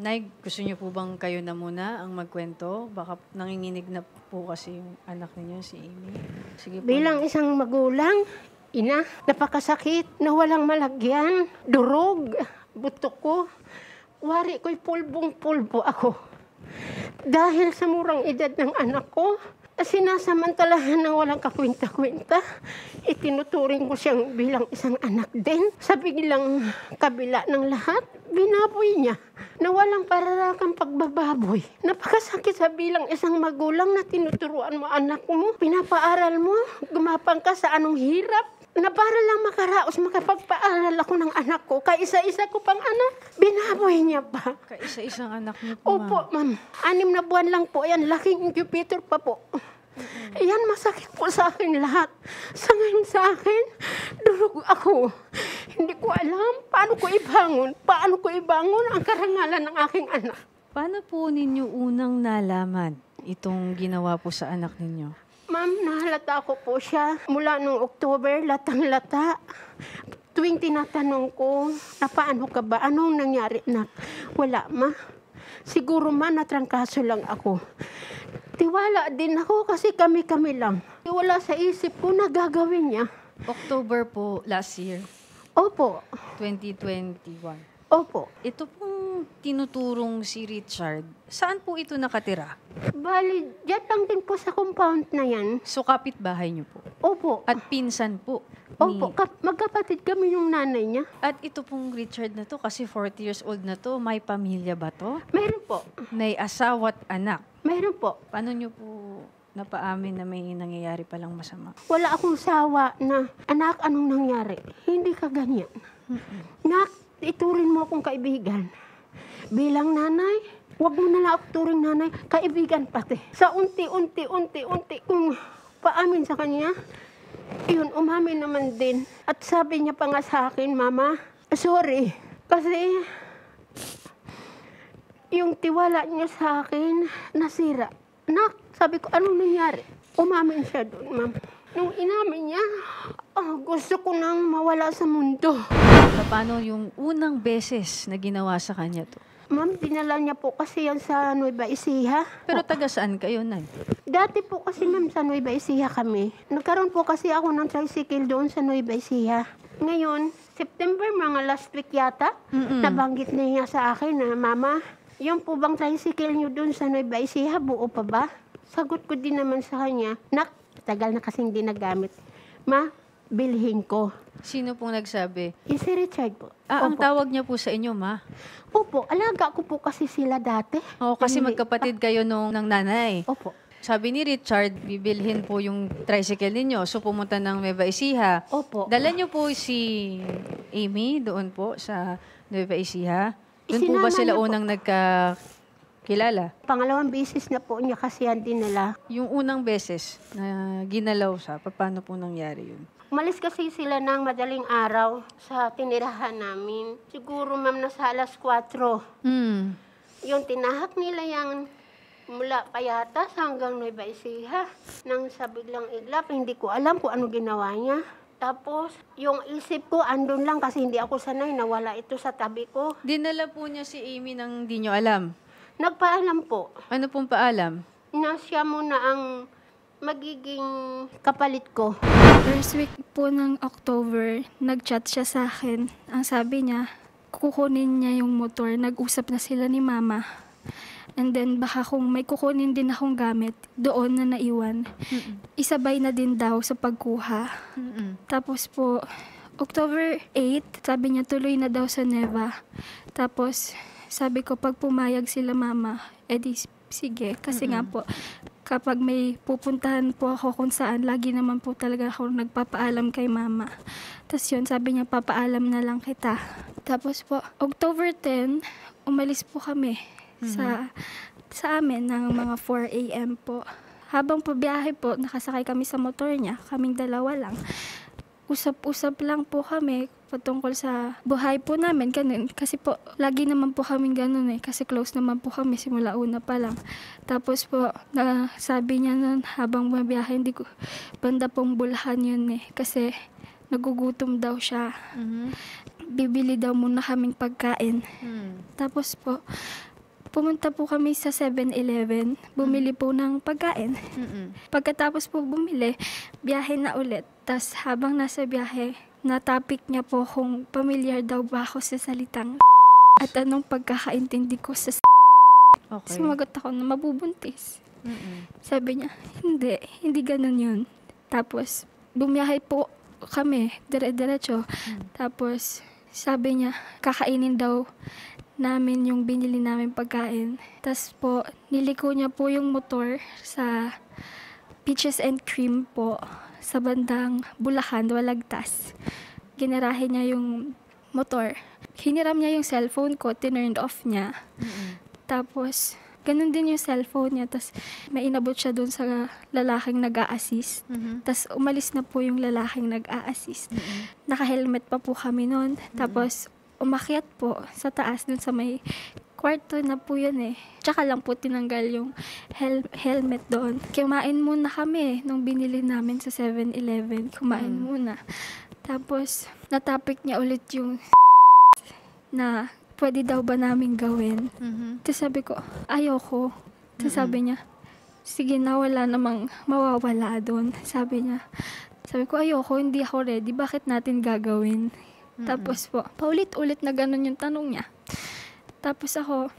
Nay, gusto niyo po bang kayo na muna ang magkwento? Baka nanginginig na po kasi yung anak niyo, si Amy. Sige po. Bilang isang magulang, ina, napakasakit na walang malagyan, durog, buto ko. Wari ko'y pulbong-pulbo ako. Dahil sa murang edad ng anak ko, sinasamantalahan ng walang kakwenta-kwenta, itinuturing ko siyang bilang isang anak din. Sa biglang kabila ng lahat, binaboy niya na walang pararakang pagbababoy. Napakasakit sa bilang isang magulang na tinuturuan mo anak mo, pinapaaral mo, gumapang ka sa anong hirap, na para lang makaraos makapagpaaral ako ng anak ko, kaisa-isa ko pang anak, binaboy niya pa. Kaisa-isang anak niyo po. Opo, ma'am. Anim na buwan lang po yan. Laking incubator pa po. Yan, masakit po sa akin lahat. Sa ngayon sa akin, durog ako. Hindi ko alam paano ko ibangon. Paano ko ibangon ang karangalan ng aking anak. Paano po ninyo unang nalaman itong ginawa po sa anak ninyo? Ma'am, nahalata ko po siya mula nung October, latang-lata. Tuwing tinatanong ko, na paano ka ba? Anong nangyari na? Wala, ma. Siguro ma, natrangkaso lang ako. Tiwala din ako kasi kami-kami lang. Wala sa isip ko na gagawin niya. October po last year, Opo, 2021. Opo. Ito pong tinuturong si Richard, saan po ito nakatira? Bali, dyan lang din po sa compound na yan. So kapitbahay niyo po. Opo. At pinsan po. ni- Opo, kap- magkapatid kami yung nanay niya. At ito pong Richard na to, kasi 40 years old na to, may pamilya ba to? Meron po. May asawa at anak. Meron po. Paano niyo po napaamin na may nangyayari palang masama? Wala akong sawa na, anak, anong nangyari? Hindi ka ganyan. Nak, iturin mo akong kaibigan. Bilang nanay, wag mo na lang ako turing nanay, kaibigan pati. Sa unti-unti, unti-unti kung paamin sa kanya, yun, umamin naman din. At sabi niya pa nga sa akin, Mama, sorry. Kasi yung tiwala niya sa akin, nasira. Nak, sabi ko, anong nangyari? Umamin siya doon, ma'am. Nung inamin niya, ah, gusto ko nang mawala sa mundo. Paano yung unang beses na ginawa sa kanya to? Ma'am, dinala niya po kasi yan sa Nueva Ecija. Pero taga saan kayo, Nay? Dati po kasi ma'am sa Nueva Ecija kami. Nagkaroon po kasi ako ng tricycle doon sa Nueva Ecija. Ngayon, September, mga last week yata, Mm-mm. nabanggit na niya sa akin na, Mama, yung po bang tricycle niyo doon sa Nueva Ecija, buo pa ba? Sagot ko din naman sa kanya, Nak, tagal na kasing di nagamit. Ma, bilhin ko. Sino pong nagsabi? Eh, si Richard po. Ah, ang tawag niya po sa inyo, ma. Opo, alaga ko po kasi sila dati. Oo, kasi Hindi- magkapatid kayo nung ng nanay. Opo. Sabi ni Richard, bibilhin po yung tricycle ninyo. So pumunta ng Nueva Ecija. Opo. Dala niyo po si Amy doon po sa Nueva Ecija. Doon po ba sila po. unang nagkakilala? Pangalawang beses na po niya kasi yan dinala. Yung unang beses na ginalaw siya, paano po nangyari yun? Umalis kasi sila ng madaling araw sa tinirahan namin. Siguro ma'am nasa alas 4. Hmm. Yung tinahak nila yung mula Payatas hanggang Nueva Ecija. Nang sa biglang iglap, hindi ko alam kung ano ginawa niya. Tapos, yung isip ko, andun lang kasi hindi ako sanay, nawala ito sa tabi ko. Dinala po niya si Amy nang di nyo alam. Nagpaalam po Ano pong paalam? na siya muna ang magiging kapalit ko. First week po ng October, nag-chat siya sa akin. Ang sabi niya, kukunin niya yung motor. Nag-usap na sila ni mama. And then baka kung may kukunin din akong gamit, doon na naiwan. Isabay na din daw sa pagkuha. Mm-mm. Tapos po, October 8, sabi niya tuloy na daw sa Neva. Tapos, sabi ko pag pumayag sila mama, edi sige. Kasi nga po, kapag may pupuntahan po ako kung saan, lagi naman po talaga ako nagpapaalam kay mama. Tapos yun, sabi niya, papaalam na lang kita. Tapos po, October 10, umalis po kami sa sa amin ng mga 4 a.m. po. Habang pabiyahe po, nakasakay kami sa motor niya, kaming dalawa lang usap-usap lang po kami patungkol sa buhay po namin. Ganun. Kasi po, lagi naman po kami ganun eh. Kasi close naman po kami simula una pa lang. Tapos po, na, sabi niya nun, habang mabiyahe, hindi ko, banda pong bulahan yun eh. Kasi nagugutom daw siya. Mhm. Bibili daw muna kaming pagkain. Hmm. Tapos po, pumunta po kami sa 7-Eleven, bumili po ng pagkain. Mm-mm. Pagkatapos po bumili, biyahe na ulit. Tas habang nasa biyahe, na-topic niya po kung pamilyar daw ba ako sa salitang at anong pagkakaintindi ko sa Okay. Sumagot ako na mabubuntis. Mm-mm. Sabi niya, hindi, hindi ganun yun. Tapos, bumiyahe po kami, dire-diretso. Tapos, sabi niya, kakainin daw namin yung binili namin pagkain. Tapos po, niliko niya po yung motor sa Peaches and Cream po sa bandang Bulacan, Walagtas. Ginarahe niya yung motor. Hiniram niya yung cellphone ko, tinurned off niya. Tapos, ganun din yung cellphone niya. Tapos, may inabot siya dun sa lalaking nag assist Mhm. Tapos, umalis na po yung lalaking nag assist Naka-helmet pa po kami noon. Tapos, umakyat po sa taas dun sa may kwarto na po yun eh. Tsaka lang po tinanggal yung hel- helmet doon. Kumain muna kami nung binili namin sa 7-Eleven. Kumain Mm. muna. Tapos, natapik niya ulit yung na pwede daw ba namin gawin. Mhm. Tapos sabi ko, ayoko. Tapos sabi niya, sige na, wala namang mawawala doon. Sabi niya, sabi ko, ayoko, hindi ako ready. Bakit natin gagawin? Tapos po, paulit-ulit na ganun yung tanong niya. Tapos ako,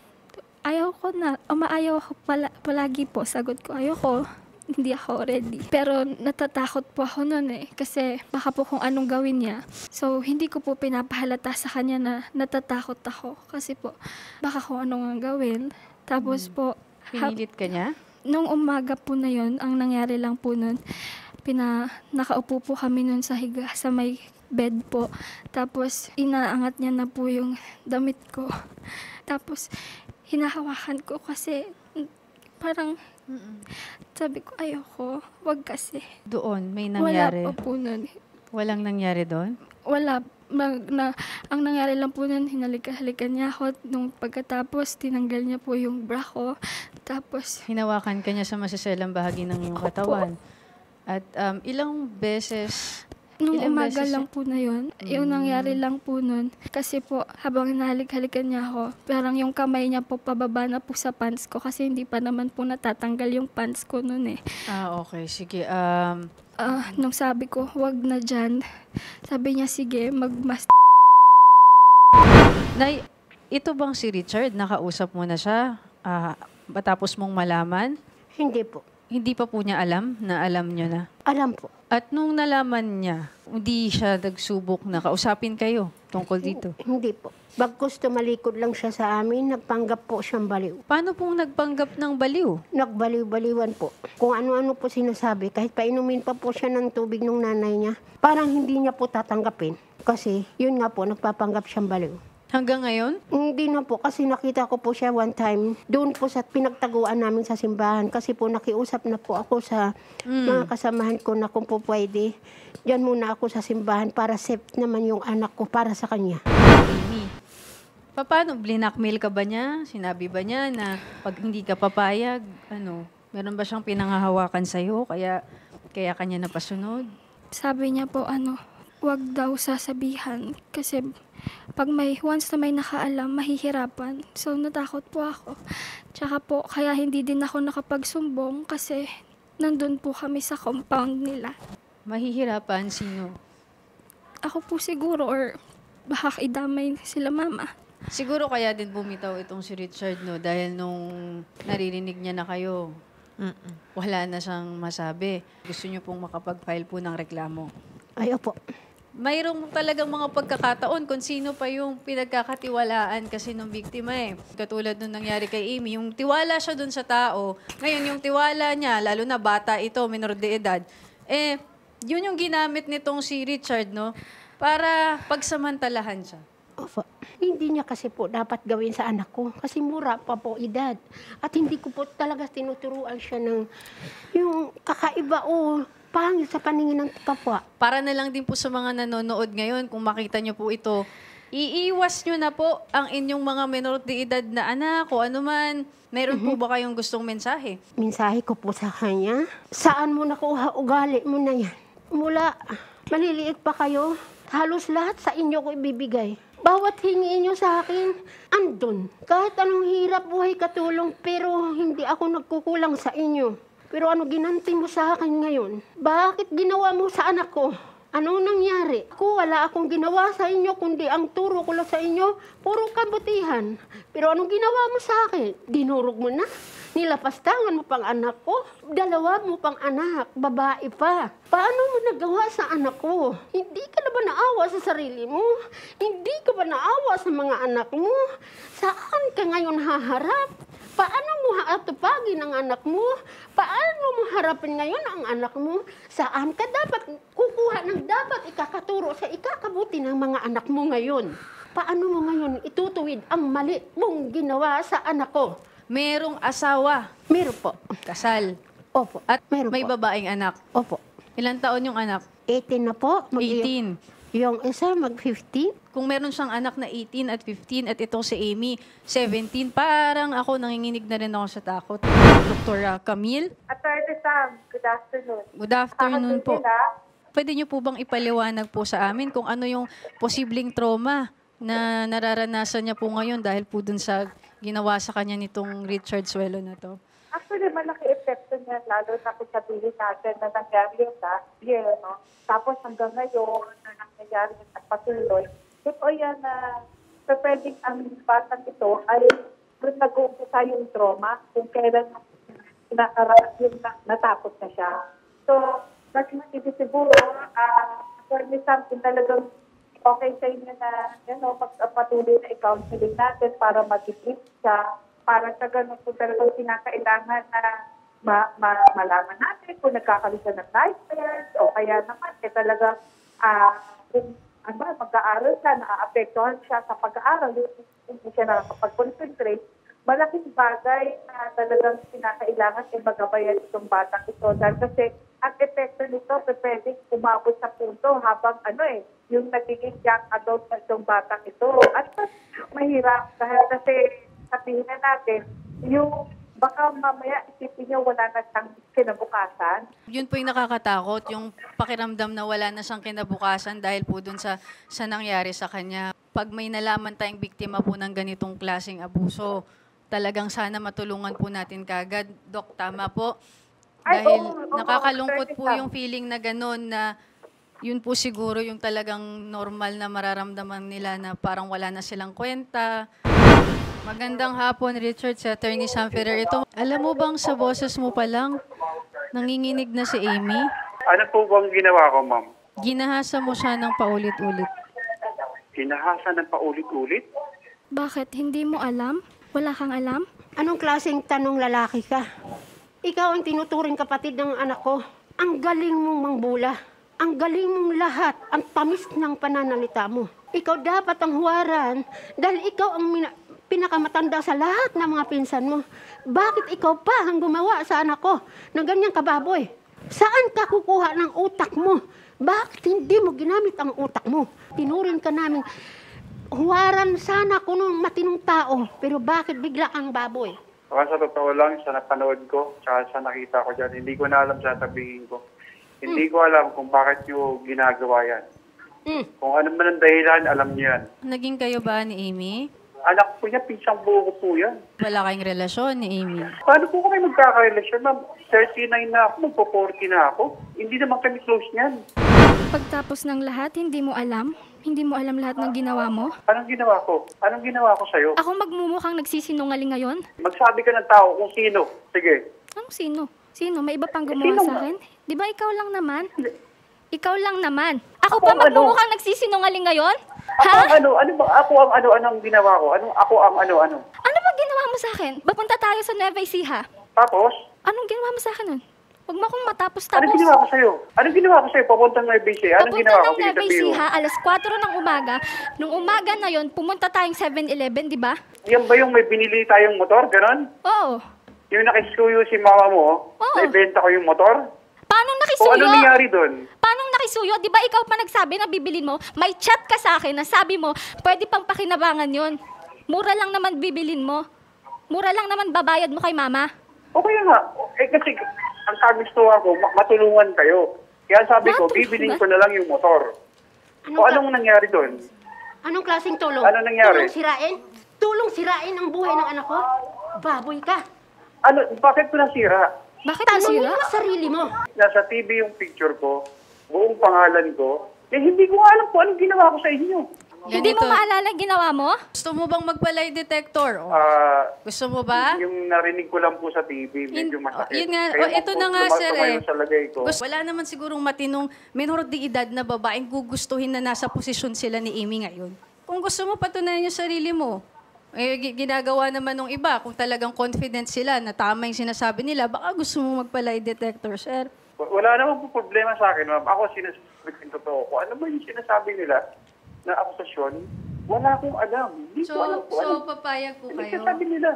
ayaw ko na, umaayaw ako pala, palagi po. Sagot ko, ayoko, hindi ako ready. Pero natatakot po ako noon eh. Kasi baka po kung anong gawin niya. So, hindi ko po pinapahalata sa kanya na natatakot ako. Kasi po, baka kung anong ang gawin. Tapos po, ha- Pinilit ka niya? nung umaga po na yon ang nangyari lang po nun, pina, nakaupo po kami nun sa higa, sa may bed po. Tapos, inaangat niya na po yung damit ko. Tapos, hinahawakan ko kasi parang sabi ko, ayoko, wag kasi. Doon, may nangyari. Wala pa po nun. Walang nangyari doon? Wala. Mag, na, ang nangyari lang po nun, hinalika-halikan niya ako. Nung pagkatapos, tinanggal niya po yung bra ko. Tapos, Hinawakan ka niya sa masaselang bahagi ng iyong katawan. At um, ilang beses, Nung Ilang umaga beses lang po na yun, yung Mm. nangyari lang po nun, kasi po, habang hinahalik-halikan niya ako, parang yung kamay niya po pababa na po sa pants ko kasi hindi pa naman po natatanggal yung pants ko nun eh. ah okay, sige. Um, Ah, nung sabi ko, wag na dyan, sabi niya, sige, magmas... Nay, ito bang si Richard, nakausap mo na siya ah, matapos mong malaman? Hindi po. Hindi pa po niya alam na alam niyo na. Alam po. At nung nalaman niya, hindi siya nagsubok na kausapin kayo tungkol dito. Hindi po. Bagkus tumalikod lang siya sa amin, nagpanggap po siyang baliw. Paano pong nagpanggap ng baliw? Nagbaliw-baliwan po. Kung ano-ano po sinasabi, kahit painumin pa po siya ng tubig ng nanay niya, parang hindi niya po tatanggapin. Kasi yun nga po, nagpapanggap siyang baliw. Hanggang ngayon? Hindi na po kasi nakita ko po siya one time doon po sa pinagtaguan namin sa simbahan kasi po nakiusap na po ako sa mga kasamahan ko na kung po pwede. Diyan muna ako sa simbahan para safe naman yung anak ko para sa kanya. Amy. Pa- Paano? Blinakmail ka ba niya? Sinabi ba niya na pag hindi ka papayag, ano, meron ba siyang pinangahawakan sa'yo? Kaya, kaya kanya napasunod? Sabi niya po, ano, wag daw sasabihan kasi pag may, once na may nakaalam, mahihirapan. So, natakot po ako. Tsaka po, kaya hindi din ako nakapagsumbong kasi nandun po kami sa compound nila. Mahihirapan sino? Ako po siguro or baka idamay sila mama. Siguro kaya din bumitaw itong si Richard, no? Dahil nung naririnig niya na kayo, wala na siyang masabi. Gusto niyo pong makapag-file po ng reklamo. Ay, opo. Mayroong talagang mga pagkakataon kung sino pa yung pinagkakatiwalaan kasi ng biktima eh. Katulad nung nangyari kay Amy, yung tiwala siya dun sa tao, ngayon yung tiwala niya, lalo na bata ito, minor de edad, eh, yun yung ginamit nitong si Richard, no? Para pagsamantalahan siya. Opo. Hindi niya kasi po dapat gawin sa anak ko kasi mura pa po edad. At hindi ko po talaga tinuturuan siya ng yung kakaiba o pangit sa paningin ng kapwa. Para na lang din po sa mga nanonood ngayon, kung makita niyo po ito, iiwas niyo na po ang inyong mga minor de edad na anak o anuman. Meron po ba kayong gustong mensahe? Mensahe ko po sa kanya, saan mo nakuha ugali mo na yan? Mula maliliit pa kayo, halos lahat sa inyo ko ibibigay. Bawat hingi nyo sa akin, andun. Kahit anong hirap buhay katulong, pero hindi ako nagkukulang sa inyo. Pero ano ginanti mo sa akin ngayon? Bakit ginawa mo sa anak ko? Anong nangyari? Ako, wala akong ginawa sa inyo, kundi ang turo ko lang sa inyo, puro kabutihan. Pero anong ginawa mo sa akin? Dinurog mo na. Nilapastangan mo pang anak ko. Dalawa mo pang anak, babae pa. Paano mo nagawa sa anak ko? Hindi ka na ba naawa sa sarili mo? Hindi ka ba naawa sa mga anak mo? Saan ka ngayon haharap? Paano mo haatupagin ang anak mo? Paano mo harapin ngayon ang anak mo? Saan ka dapat kukuha ng dapat ikakaturo sa ikakabuti ng mga anak mo ngayon? Paano mo ngayon itutuwid ang mali mong ginawa sa anak ko? Merong asawa, Meron po. kasal, Opo. at Meron may po. babaeng anak. Opo. Ilang taon yung anak? 18 na po. Mag- 18. Yung isa mag-15. Kung meron siyang anak na 18 at 15 at itong si Amy, 17, parang ako nanginginig na rin ako sa takot. Dr. Camille, Attorney Sam, good afternoon. good afternoon po. Pwede niyo po bang ipaliwanag po sa amin kung ano yung posibleng trauma na nararanasan niya po ngayon dahil po dun sa ginawa sa kanya nitong Richard Suelo na to? actually, malaki epekto niya, lalo na kung sabihin natin na nangyari yun last year, no? Tapos hanggang ngayon, na nangyayari yun at patuloy, ito yan na uh, pwedeng ang batang ito ay doon nag-uumpisa yung trauma kung kailan nakara- yung na- natakot na siya. So, mas matindi siguro, ah, for me something talagang okay sa inyo na, you know, pagpatuloy na i-counseling natin para mag-treat siya, para sa ganun kung talagang kinakailangan na ma- ma- malaman natin kung nagkakaroon ng nightmares o kaya naman eh talagang ah, kung ano, mag-aaral siya, naaapektuhan siya sa pag-aaral, hindi siya nakakapag-concentrate, malaking bagay na talagang kinakailangan ay magabayan itong batang ito. Dahil kasi ang epekto nito pwedeng umabot sa punto habang ano eh, yung nagiging young adult na itong batang ito. At mas mahirap dahil kasi sabihin na natin, yung baka mamaya isipin niyo wala na siyang kinabukasan. Yun po yung nakakatakot, yung pakiramdam na wala na siyang kinabukasan dahil po dun sa, sa nangyari sa kanya. Pag may nalaman tayong biktima po ng ganitong klaseng abuso, talagang sana matulungan po natin kagad. Dok, tama po. Ay, Dahil oo, oo, nakakalungkot po Attorney Sam. yung feeling na gano'n na yun po siguro yung talagang normal na mararamdaman nila na parang wala na silang kwenta. Magandang hapon, Richard, sa Attorney Sam Ferrer. Ito, alam mo bang sa boses mo pa lang, nanginginig na si Amy? Ano po bang ginawa ko, ma'am? Ginahasa mo siya ng paulit-ulit. Hinahasa ng paulit-ulit? Bakit? Hindi mo alam? Wala kang alam? Anong klaseng tanong lalaki ka? Ikaw ang tinuturing kapatid ng anak ko. Ang galing mong mangbula. Ang galing mong lahat. Ang tamis ng pananalita mo. Ikaw dapat ang huwaran dahil ikaw ang mina- pinakamatanda sa lahat ng mga pinsan mo. Bakit ikaw pa ang gumawa sa anak ko ng ganyang kababoy? Saan ka kukuha ng utak mo? Bakit hindi mo ginamit ang utak mo? Tinuring ka namin huwaran sana ko nung matinong tao, pero bakit bigla ang baboy? Baka sa totoo lang, sa napanood ko, tsaka sa nakita ko dyan, hindi ko na alam sasabihin ko. Hindi ko alam kung bakit nyo ginagawa yan. Hmm. Kung ano man ang dahilan, alam nyo yan. Naging kayo ba ni Amy? Anak po niya, pinsang buo ko po yan. Wala kayong relasyon ni Amy. Paano po kami magkakarelasyon, ma'am? 39 na ako, magpo-40 na ako. Hindi naman kami close niyan. Pagtapos ng lahat, hindi mo alam? Hindi mo alam lahat ng ginawa mo? Anong ginawa ko? Anong ginawa ko sa'yo? Ako magmumukhang nagsisinungaling ngayon? Magsabi ka ng tao kung sino. Sige. Anong sino? Sino? May iba pang gumawa Sino sa nga? akin? Di ba ikaw lang naman? Ikaw lang naman. Ako Ako pa ang ano? magmumukhang nagsisinungaling ngayon? Ako Ha? ang ano? Ano ba? Ako ang ano? Anong ginawa ko? Ano? Ako ang ano? Ano? Ano ba ginawa mo sa akin? Papunta tayo sa Nueva Ecija. Tapos? Anong ginawa mo sa akin nun? Huwag mo akong Anong matapos-tapos. ginawa ko sa'yo? Anong ginawa ko sa'yo? Papuntang ng BC. Anong Papunta ginawa ko? ng Sige, Nueva. Ecija, alas 4 ng umaga. Nung umaga na yon, pumunta tayong 7-Eleven, di ba? Yan ba yung may binili tayong motor? Ganon? Oo. Yung nakisuyo si mama mo, Oo. naibenta ko yung motor? Paano O nakisuyo? ano nangyari doon? Paano nakisuyo? Di ba ikaw pa nagsabi na bibilin mo? May chat ka sa akin na sabi mo, pwede pang pakinabangan yon. Mura lang naman bibilin mo. Mura lang naman babayad mo kay mama. O kaya nga, eh kasi ang kagustuhan ko, ma- matulungan kayo. Kaya sabi ko, bibilin ko na lang yung motor. Ano O anong nangyari doon? Anong klaseng tulong? Ano nangyari? Tulong sirain? Tulong sirain ang buhay ng anak ko? Baboy ka. Ano, bakit ko nasira? Bakit Tanongin nasira? mo sarili mo. Nasa TV yung picture ko, buong pangalan ko, eh hindi ko alam kung anong ginawa ko sa inyo. Hindi mo maalala ang ginawa mo? Gusto mo bang magpalay detector? O, Ah, gusto mo ba? yung narinig ko lang po sa TV, medyo Yun- masakit. oh, yun nga, Kaya oh, ito na nga, sir, eh. sa lagay ko. Gusto, wala naman sigurong matinong minor de edad na babaeng gugustuhin na nasa posisyon sila ni Amy ngayon. Kung gusto mo patunayan yung sarili mo, eh, gi- ginagawa naman ng iba, kung talagang confident sila na tama yung sinasabi nila, baka gusto mo magpalay detector, sir. Wala naman po problema sa akin, ma'am. Ako sinasabi ko yung totoo ko. Ano ba yung sinasabi nila na akusasyon? Wala akong alam. Hindi So, ko alam ano. so papayag po Ano kayo. sinasabi nila?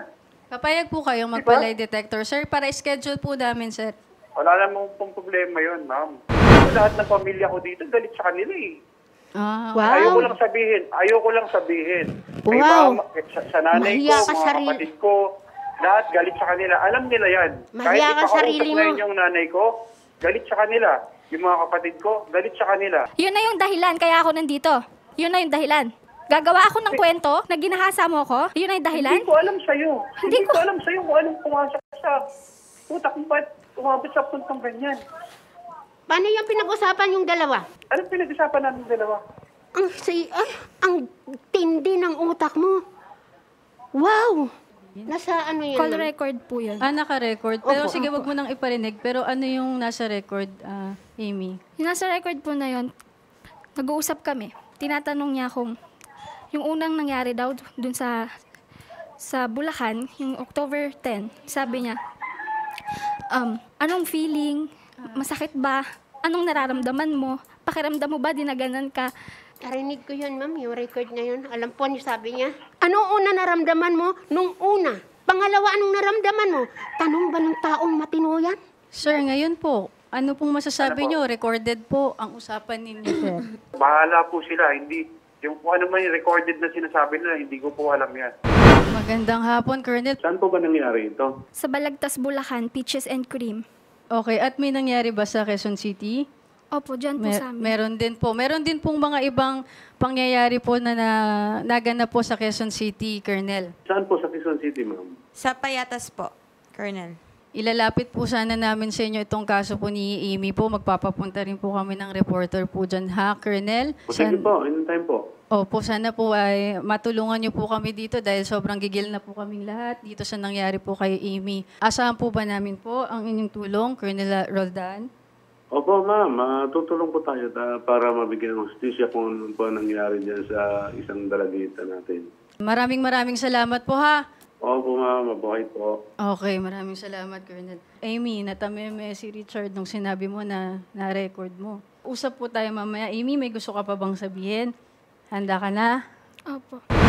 Papayag po kayong magpalay detector, sir, para schedule po namin, sir. Wala namang pong problema yun, ma'am. Lahat ng pamilya ko dito, galit sa kanila eh. Ah, Wow. Ayoko lang sabihin. Ayoko lang sabihin. May Wow. mga- sa, sa nanay Mahiya ko, ka mga sarili. kapatid ko, lahat galit sa kanila. Alam nila yan. Mahiya Kahit ka sarili mo. ngayon yung nanay ko, galit sa kanila. Yung mga kapatid ko, galit sa kanila. Yun na yung dahilan kaya ako nandito. Yun na yung dahilan. Gagawa ako ng kwento na ginahasa mo ko. Yun na yung dahilan. Hindi ko alam sa'yo. Hindi Hindi, ko alam sa'yo kung anong pumasok sa utak mo ba't umabot sa puntong ganyan. Paano yung pinag-usapan yung dalawa? Anong pinag-usapan namin dalawa? Ang, say, ay, ang tindi ng utak mo. Wow! Nasa ano yun? Call ma'am? record po yun. ah naka-record. Pero Opo, sige, wag mo nang iparinig. Pero ano yung nasa record, ah, Amy? Yung nasa record po na yun, nag-uusap kami. Tinatanong niya kung yung unang nangyari daw dun sa sa Bulacan, yung October 10, sabi niya, um, anong feeling? Masakit ba? Anong nararamdaman mo? Pakiramdam mo ba dinaganan ka? Narinig ko yun, ma'am, yung record na yun. Alam po niyo sabi niya. Anong una naramdaman mo nung una? Pangalawa, anong naramdaman mo? Tanong ba ng taong matino yan? Sir, ngayon po, ano pong masasabi nyo? Recorded po ang usapan ninyo, sir. Bahala po sila. Hindi, yung kung ano man yung recorded na sinasabi nila, hindi ko po alam yan. Magandang hapon, Colonel. Saan po ba nangyari ito? Sa Balagtas, Bulacan, Peaches and Cream. Okay, at may nangyari ba sa Quezon City? Opo, dyan po Mer- sa amin. meron din po. Meron din pong mga ibang pangyayari po na, na naganap po sa Quezon City, Colonel. Saan po sa Quezon City, ma'am? Sa Payatas po, Colonel. Ilalapit po sana namin sa inyo itong kaso po ni Amy po. Magpapapunta rin po kami ng reporter po dyan, ha, Colonel? San- po. Anytime po. Opo, sana po ay matulungan niyo po kami dito dahil sobrang gigil na po kaming lahat dito sa nangyari po kay Amy. Asahan po ba namin po ang inyong tulong, Colonel Roldan? Opo, ma'am. Ah, tutulong po tayo ta- para mabigyan ng justisya kung ano po ang nangyari dyan sa isang dalagita natin. Maraming maraming salamat po ha. Opo, ma'am. Mabuhay po. Okay, maraming salamat, Colonel. Amy, natameme si Richard nung sinabi mo na na-record mo. Usap po tayo mamaya. Amy, may gusto ka pa bang sabihin? Handa ka na? Opo.